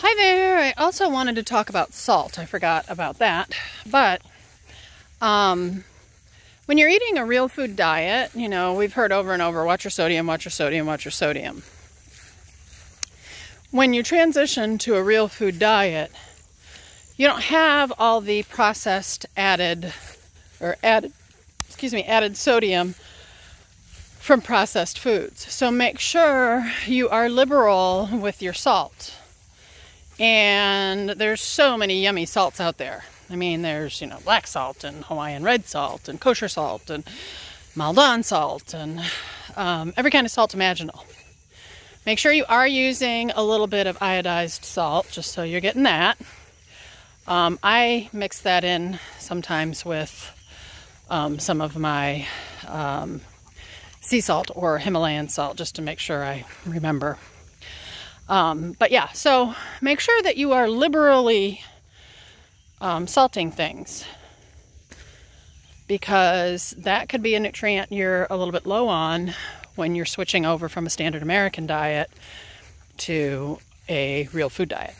Hi there. I also wanted to talk about salt. I forgot about that. But um, when you're eating a real food diet, you know, we've heard over and over watch your sodium, watch your sodium, watch your sodium. When you transition to a real food diet, you don't have all the processed added or added, excuse me, added sodium from processed foods. So make sure you are liberal with your salt. And there's so many yummy salts out there. I mean, there's, you know, black salt and Hawaiian red salt and kosher salt and Maldon salt and um, every kind of salt imaginable. Make sure you are using a little bit of iodized salt, just so you're getting that. Um, I mix that in sometimes with um, some of my um, sea salt or Himalayan salt, just to make sure I remember. Um, but yeah, so make sure that you are liberally um, salting things because that could be a nutrient you're a little bit low on when you're switching over from a standard American diet to a real food diet.